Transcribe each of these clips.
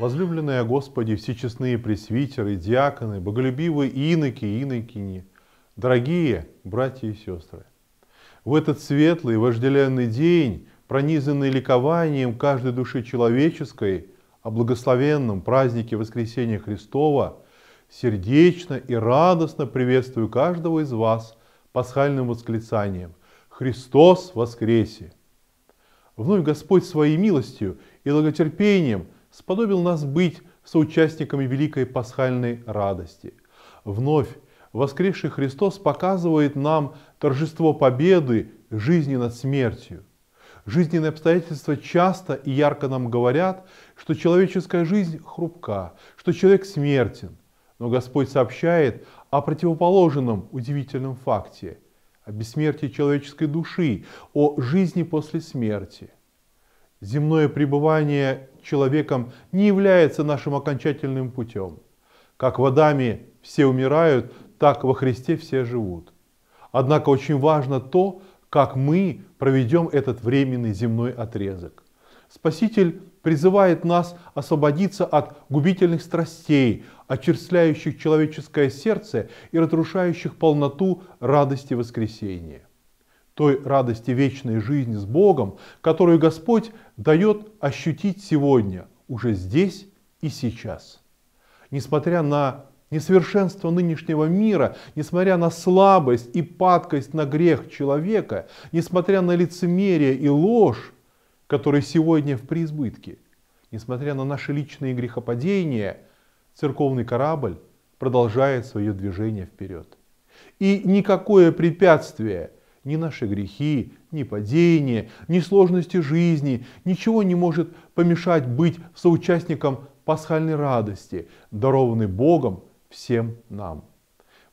Возлюбленные Господи, всечестные пресвитеры, диаконы, боголюбивые иноки и инокини, дорогие братья и сестры, в этот светлый вожделенный день, пронизанный ликованием каждой души человеческой, о благословенном празднике Воскресения Христова, сердечно и радостно приветствую каждого из вас пасхальным восклицанием «Христос воскресе!» Вновь Господь своей милостью и долготерпением сподобил нас быть соучастниками великой пасхальной радости. Вновь воскресший Христос показывает нам торжество победы жизни над смертью. Жизненные обстоятельства часто и ярко нам говорят, что человеческая жизнь хрупка, что человек смертен. Но Господь сообщает о противоположном удивительном факте – о бессмертии человеческой души, о жизни после смерти. Земное пребывание человеком не является нашим окончательным путем. Как в Адаме все умирают, так во Христе все живут. Однако очень важно то, как мы проведем этот временный земной отрезок. Спаситель призывает нас освободиться от губительных страстей, очерствляющих человеческое сердце и разрушающих полноту радости воскресения. Той радости вечной жизни с Богом, которую Господь дает ощутить сегодня, уже здесь и сейчас. Несмотря на несовершенство нынешнего мира, несмотря на слабость и падкость на грех человека, несмотря на лицемерие и ложь, которые сегодня в преизбытке. Несмотря на наши личные грехопадения, церковный корабль продолжает свое движение вперед. И никакое препятствие, ни наши грехи, ни падения, ни сложности жизни, ничего не может помешать быть соучастником пасхальной радости, дарованной Богом всем нам.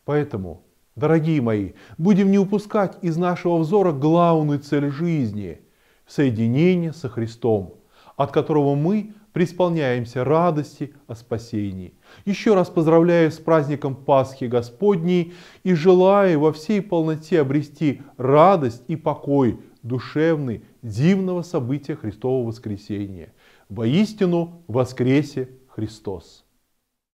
Поэтому, дорогие мои, будем не упускать из нашего взора главную цель жизни – соединение со Христом, от которого мы преисполняемся радости о спасении. Еще раз поздравляю с праздником Пасхи Господней и желаю во всей полноте обрести радость и покой душевный дивного события Христового воскресения. Воистину воскресе Христос!